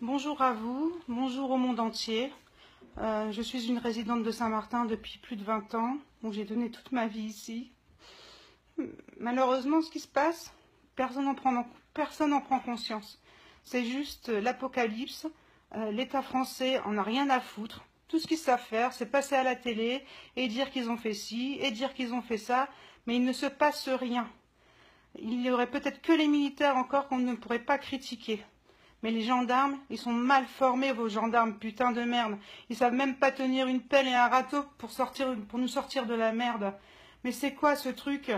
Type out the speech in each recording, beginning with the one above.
Bonjour à vous, bonjour au monde entier. Euh, je suis une résidente de Saint-Martin depuis plus de 20 ans, où j'ai donné toute ma vie ici. Malheureusement, ce qui se passe, personne n'en prend, conscience. C'est juste l'apocalypse. Euh, L'État français en a rien à foutre. Tout ce qu'ils savent faire, c'est passer à la télé et dire qu'ils ont fait ci et dire qu'ils ont fait ça, mais il ne se passe rien. Il n'y aurait peut-être que les militaires encore qu'on ne pourrait pas critiquer. Mais les gendarmes, ils sont mal formés, vos gendarmes, putain de merde. Ils savent même pas tenir une pelle et un râteau pour, nous sortir de la merde. Mais c'est quoi ce truc?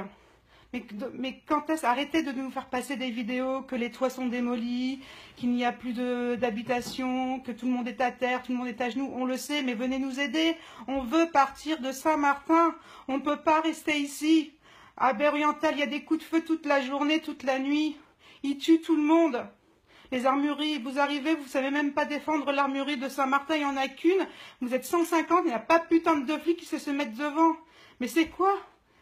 Mais, mais, quand est-ce Arrêtez de nous faire passer des vidéos que les toits sont démolis, qu'il n'y a plus d'habitation, que tout le monde est à terre, tout le monde est à genoux. On le sait, mais venez nous aider. On veut partir de Saint-Martin. On ne peut pas rester ici. À Berriental, il y a des coups de feu toute la journée, toute la nuit. Ils tuent tout le monde. Les armureries, vous arrivez, vous savez même pas défendre l'armurerie de Saint-Martin, il n'y en a qu'une. Vous êtes 150, il n'y a pas putain de flics qui sait se mettre devant. Mais c'est quoi?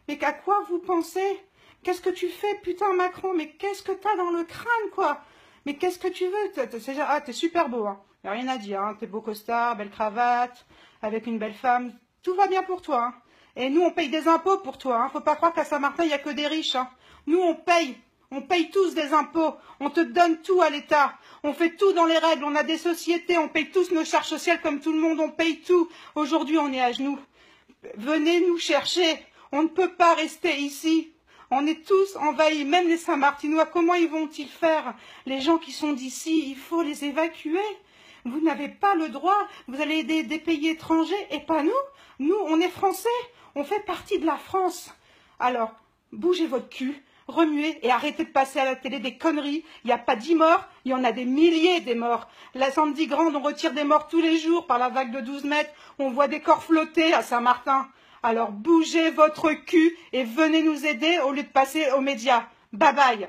Mais qu'à quoi vous pensez? Qu'est-ce que tu fais, putain, Macron? Mais qu'est-ce que t'as dans le crâne, quoi? Mais qu'est-ce que tu veux? Ah, t'es super beau, hein. Y a rien à dire, hein. T'es beau costard, belle cravate, avec une belle femme. Tout va bien pour toi, hein. Et nous, on paye des impôts pour toi, hein. Faut pas croire qu'à Saint-Martin, il n'y a que des riches, hein. Nous, on paye. On paye tous des impôts, on te donne tout à l'État, on fait tout dans les règles, on a des sociétés, on paye tous nos charges sociales comme tout le monde, on paye tout. Aujourd'hui, on est à genoux. Venez nous chercher, on ne peut pas rester ici. On est tous envahis, même les Saint-Martinois. Comment ils vont-ils faire? Les gens qui sont d'ici, il faut les évacuer. Vous n'avez pas le droit, vous allez aider des pays étrangers et pas nous. Nous, on est français, on fait partie de la France. Alors, bougez votre cul, remuez et arrêtez de passer à la télé des conneries. Il n'y a pas dix morts, il y en a des milliers des morts. La Sandy Grande, on retire des morts tous les jours par la vague de 12 mètres. On voit des corps flotter à Saint-Martin. Alors bougez votre cul et venez nous aider au lieu de passer aux médias. Bye bye